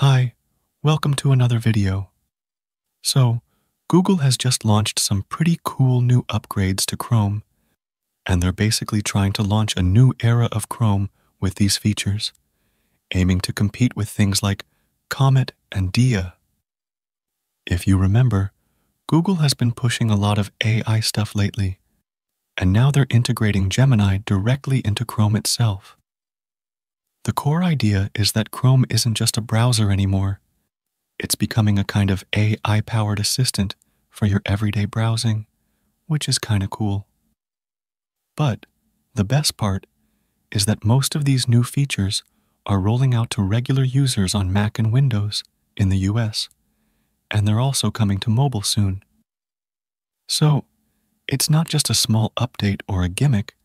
Hi, welcome to another video. So, Google has just launched some pretty cool new upgrades to Chrome, and they're basically trying to launch a new era of Chrome with these features, aiming to compete with things like Comet and Dia. If you remember, Google has been pushing a lot of AI stuff lately, and now they're integrating Gemini directly into Chrome itself. The core idea is that Chrome isn't just a browser anymore. It's becoming a kind of AI powered assistant for your everyday browsing, which is kind of cool. But the best part is that most of these new features are rolling out to regular users on Mac and Windows in the US, and they're also coming to mobile soon. So, it's not just a small update or a gimmick,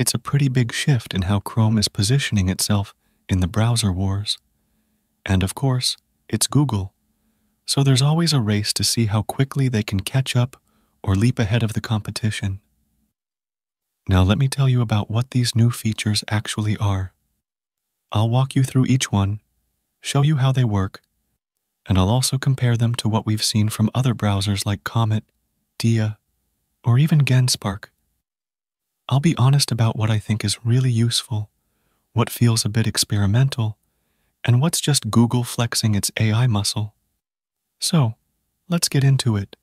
it's a pretty big shift in how Chrome is positioning itself in the browser wars. And of course, it's Google. So there's always a race to see how quickly they can catch up or leap ahead of the competition. Now let me tell you about what these new features actually are. I'll walk you through each one, show you how they work, and I'll also compare them to what we've seen from other browsers like Comet, Dia, or even Genspark. I'll be honest about what I think is really useful, what feels a bit experimental, and what's just Google flexing its AI muscle. So, let's get into it.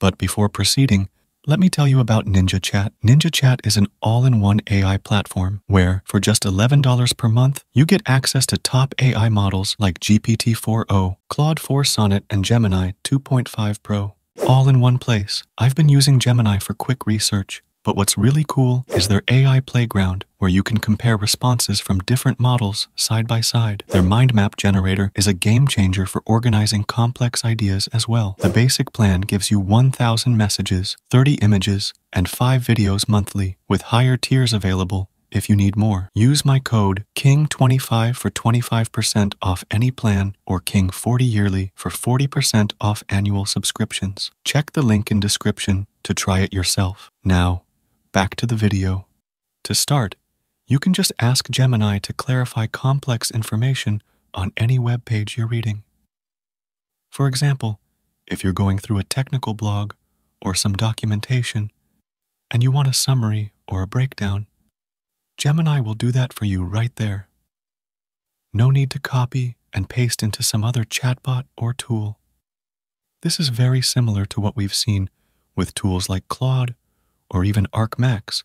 But before proceeding, let me tell you about NinjaChat. Ninja Chat is an all in one AI platform where, for just $11 per month, you get access to top AI models like GPT 4o, Claude 4 Sonnet, and Gemini 2.5 Pro. All in one place. I've been using Gemini for quick research, but what's really cool is their AI playground, where you can compare responses from different models side by side. Their mind map generator is a game changer for organizing complex ideas as well. The basic plan gives you 1,000 messages, 30 images, and 5 videos monthly, with higher tiers available if you need more. Use my code KING25 for 25% off any plan or KING40 yearly for 40% off annual subscriptions. Check the link in description to try it yourself. Now, back to the video. To start, you can just ask Gemini to clarify complex information on any web page you're reading. For example, if you're going through a technical blog or some documentation and you want a summary or a breakdown, Gemini will do that for you right there. No need to copy and paste into some other chatbot or tool. This is very similar to what we've seen with tools like Claude or even Arc Max,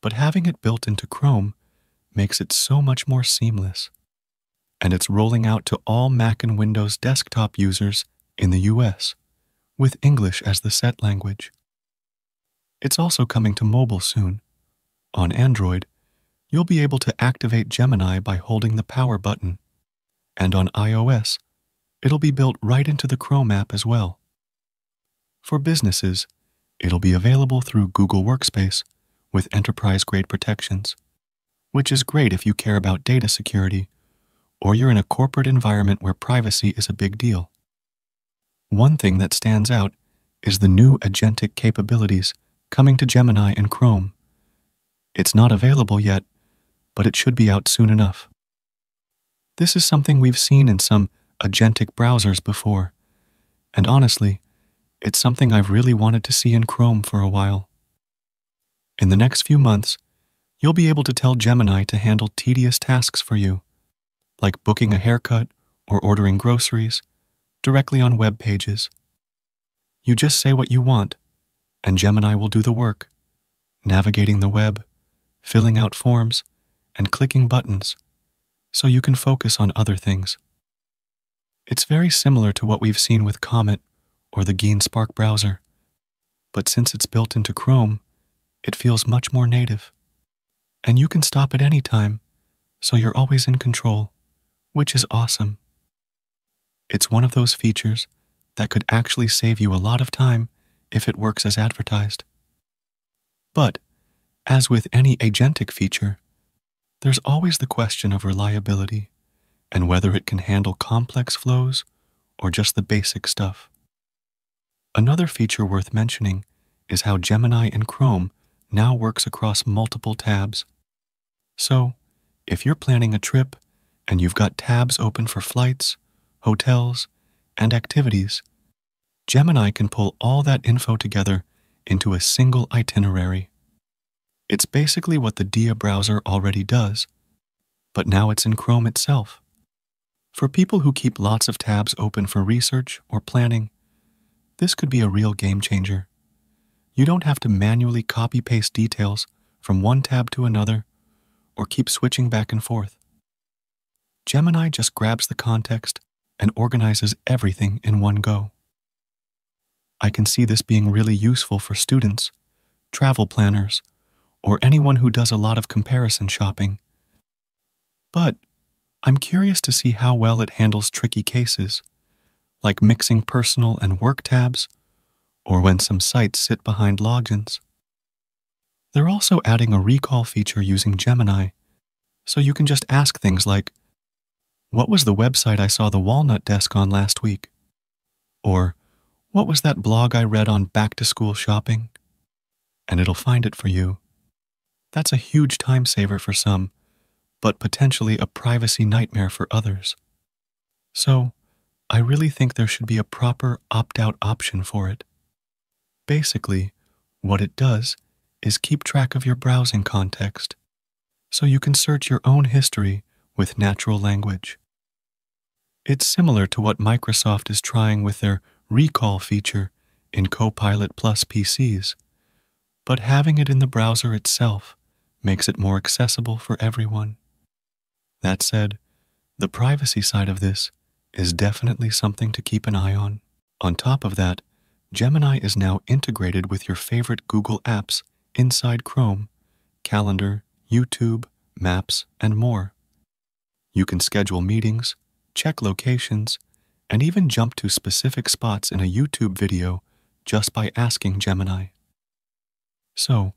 but having it built into Chrome makes it so much more seamless. And it's rolling out to all Mac and Windows desktop users in the US, with English as the set language. It's also coming to mobile soon. On Android, you'll be able to activate Gemini by holding the power button. And on iOS, it'll be built right into the Chrome app as well. For businesses, It'll be available through Google Workspace with enterprise grade protections, which is great if you care about data security or you're in a corporate environment where privacy is a big deal. One thing that stands out is the new agentic capabilities coming to Gemini and Chrome. It's not available yet, but it should be out soon enough. This is something we've seen in some agentic browsers before, and honestly, it's something I've really wanted to see in Chrome for a while. In the next few months, you'll be able to tell Gemini to handle tedious tasks for you, like booking a haircut or ordering groceries, directly on web pages. You just say what you want, and Gemini will do the work, navigating the web, filling out forms, and clicking buttons, so you can focus on other things. It's very similar to what we've seen with Comet or the Genspark browser. But since it's built into Chrome, it feels much more native. And you can stop at any time, so you're always in control, which is awesome. It's one of those features that could actually save you a lot of time if it works as advertised. But, as with any agentic feature, there's always the question of reliability and whether it can handle complex flows or just the basic stuff. Another feature worth mentioning is how Gemini in Chrome now works across multiple tabs. So, if you're planning a trip and you've got tabs open for flights, hotels, and activities, Gemini can pull all that info together into a single itinerary. It's basically what the Dia browser already does, but now it's in Chrome itself. For people who keep lots of tabs open for research or planning, this could be a real game changer. You don't have to manually copy paste details from one tab to another or keep switching back and forth. Gemini just grabs the context and organizes everything in one go. I can see this being really useful for students, travel planners, or anyone who does a lot of comparison shopping. But I'm curious to see how well it handles tricky cases, like mixing personal and work tabs, or when some sites sit behind logins. They're also adding a recall feature using Gemini, so you can just ask things like, What was the website I saw the Walnut Desk on last week? Or, What was that blog I read on back to school shopping? And it'll find it for you. That's a huge time saver for some but potentially a privacy nightmare for others. So, I really think there should be a proper opt out option for it. Basically, what it does is keep track of your browsing context, so you can search your own history with natural language. It's similar to what Microsoft is trying with their recall feature in Copilot Plus PCs, but having it in the browser itself makes it more accessible for everyone. That said, the privacy side of this is definitely something to keep an eye on. On top of that, Gemini is now integrated with your favorite Google apps inside Chrome, Calendar, YouTube, Maps, and more. You can schedule meetings, check locations, and even jump to specific spots in a YouTube video just by asking Gemini. So,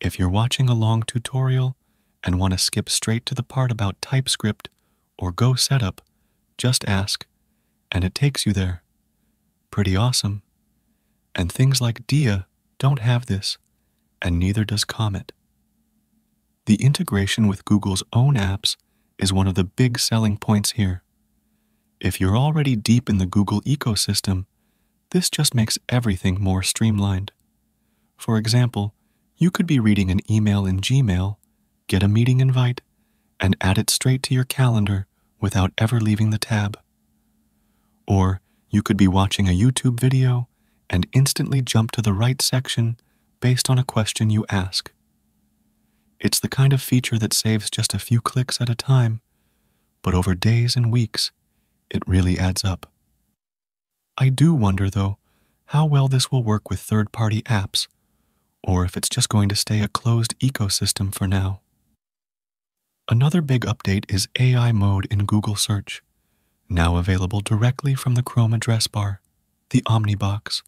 if you're watching a long tutorial and want to skip straight to the part about TypeScript or Go setup, just ask, and it takes you there. Pretty awesome. And things like Dia don't have this, and neither does Comet. The integration with Google's own apps is one of the big selling points here. If you're already deep in the Google ecosystem, this just makes everything more streamlined. For example, you could be reading an email in Gmail get a meeting invite, and add it straight to your calendar without ever leaving the tab. Or you could be watching a YouTube video and instantly jump to the right section based on a question you ask. It's the kind of feature that saves just a few clicks at a time, but over days and weeks, it really adds up. I do wonder, though, how well this will work with third party apps, or if it's just going to stay a closed ecosystem for now. Another big update is AI mode in Google Search, now available directly from the Chrome address bar, the Omnibox.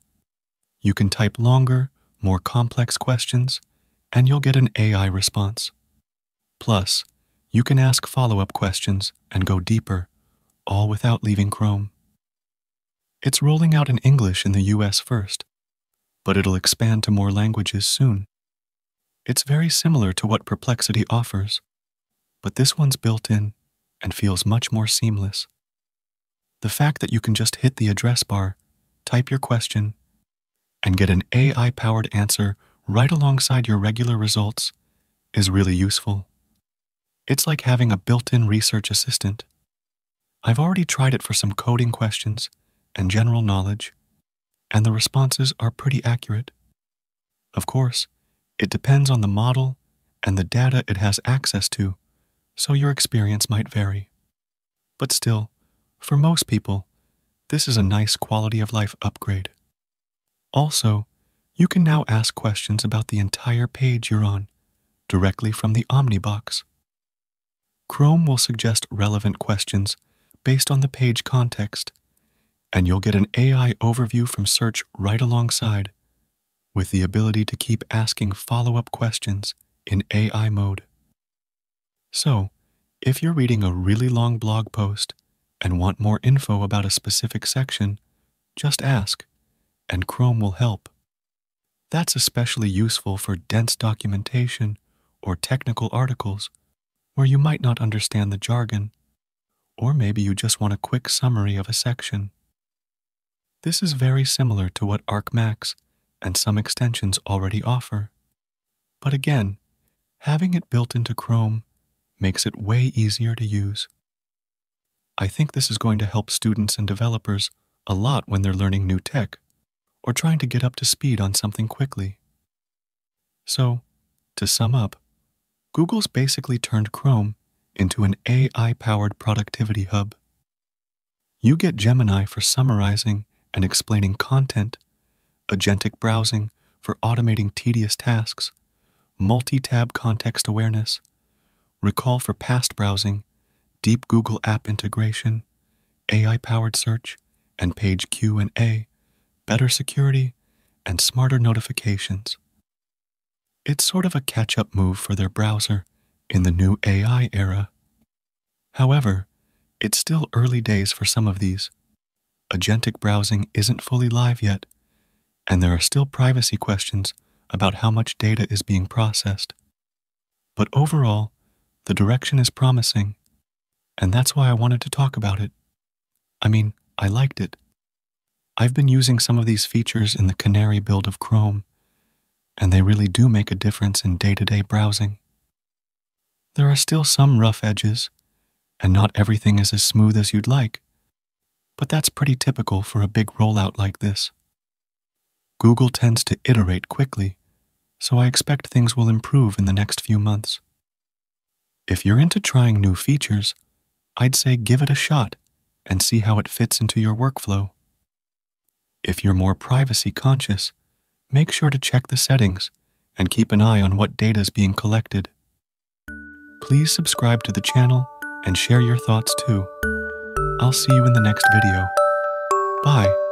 You can type longer, more complex questions, and you'll get an AI response. Plus, you can ask follow up questions and go deeper, all without leaving Chrome. It's rolling out in English in the US first, but it'll expand to more languages soon. It's very similar to what Perplexity offers but this one's built in and feels much more seamless. The fact that you can just hit the address bar, type your question, and get an AI powered answer right alongside your regular results is really useful. It's like having a built in research assistant. I've already tried it for some coding questions and general knowledge, and the responses are pretty accurate. Of course, it depends on the model and the data it has access to so your experience might vary. But still, for most people, this is a nice quality of life upgrade. Also, you can now ask questions about the entire page you're on directly from the Omnibox. Chrome will suggest relevant questions based on the page context, and you'll get an AI overview from search right alongside, with the ability to keep asking follow up questions in AI mode. So, if you're reading a really long blog post and want more info about a specific section, just ask, and Chrome will help. That's especially useful for dense documentation or technical articles where you might not understand the jargon. Or maybe you just want a quick summary of a section. This is very similar to what Arc Max and some extensions already offer. But again, having it built into Chrome makes it way easier to use. I think this is going to help students and developers a lot when they're learning new tech or trying to get up to speed on something quickly. So, to sum up, Google's basically turned Chrome into an AI powered productivity hub. You get Gemini for summarizing and explaining content, agentic browsing for automating tedious tasks, multi tab context awareness, recall for past browsing, deep Google app integration, AI powered search, and page Q&A, better security, and smarter notifications. It's sort of a catch up move for their browser in the new AI era. However, it's still early days for some of these. Agentic browsing isn't fully live yet, and there are still privacy questions about how much data is being processed. But overall, the direction is promising, and that's why I wanted to talk about it. I mean, I liked it. I've been using some of these features in the Canary build of Chrome, and they really do make a difference in day to day browsing. There are still some rough edges, and not everything is as smooth as you'd like, but that's pretty typical for a big rollout like this. Google tends to iterate quickly, so I expect things will improve in the next few months. If you're into trying new features, I'd say give it a shot and see how it fits into your workflow. If you're more privacy conscious, make sure to check the settings and keep an eye on what data is being collected. Please subscribe to the channel and share your thoughts too. I'll see you in the next video. Bye.